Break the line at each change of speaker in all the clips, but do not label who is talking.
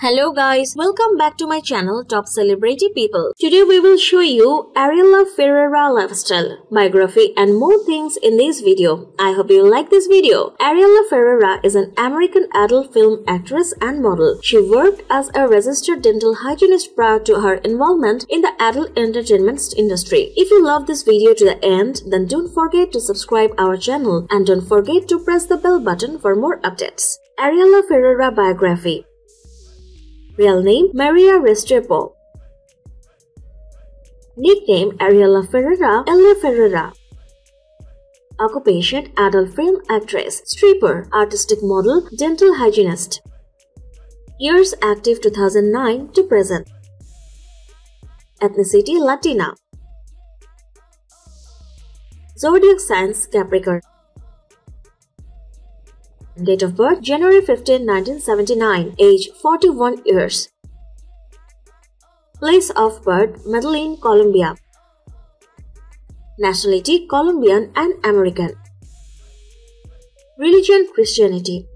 Hello guys, welcome back to my channel Top Celebrity People. Today we will show you Ariella Ferrera lifestyle, biography and more things in this video. I hope you like this video. Ariella Ferrera is an American adult film actress and model. She worked as a registered dental hygienist prior to her involvement in the adult entertainment industry. If you love this video to the end, then don't forget to subscribe our channel and don't forget to press the bell button for more updates. Ariella Ferrera biography Real name Maria Restrepo. Nickname Ariella Ferrera, Ella Ferrera. Occupation Adult film actress, stripper, artistic model, dental hygienist. Years active 2009 to present. Ethnicity Latina. Zodiac signs Capricorn. Date of birth January 15, 1979. Age 41 years. Place of birth Medellin, Colombia. Nationality Colombian and American. Religion Christianity.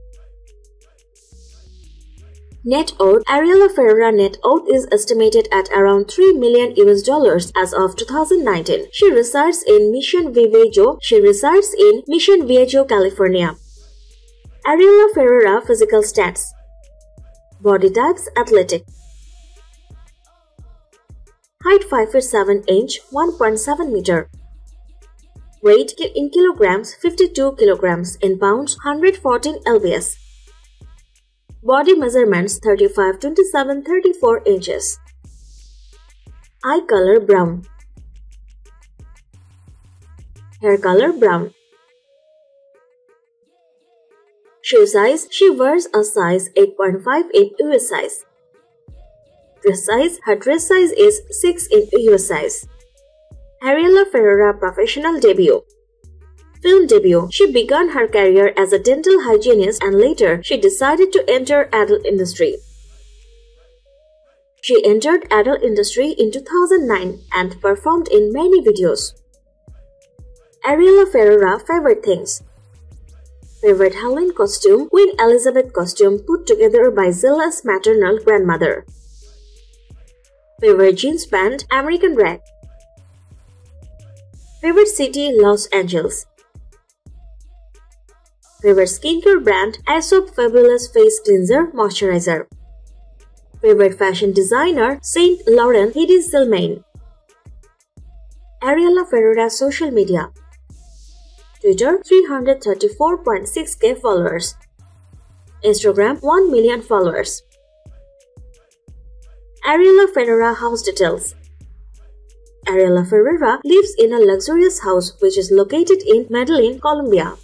Net worth Ariella Ferrera net worth is estimated at around 3 million US dollars as of 2019. She resides in Mission Viejo. She resides in Mission Viejo, California. Ariella Ferrera physical stats. Body types athletic. Height 5 feet 7 inch 1.7 meter. Weight in kilograms 52 kilograms in pounds 114 lbs. Body measurements 35 27 34 inches. Eye color brown. Hair color brown. Shoe size, she wears a size 8.5 in US size. Dress size, her dress size is 6 in US size. Ariella Ferrera professional debut. Film debut. She began her career as a dental hygienist and later she decided to enter adult industry. She entered adult industry in 2009 and performed in many videos. Ariella Ferrera favorite things favorite Halloween costume, Queen Elizabeth costume put together by Zilla's maternal grandmother. Favorite jeans band, American Red. Favorite city, Los Angeles. Favorite skincare brand, Aesop Fabulous Face Cleanser Moisturizer. Favorite fashion designer, Saint Laurent Hedi Slimane. Ariella Ferrera social media Twitter 334.6k followers. Instagram 1 million followers. Ariella Ferrera house details. Ariella Ferrera lives in a luxurious house which is located in Medellin, Colombia.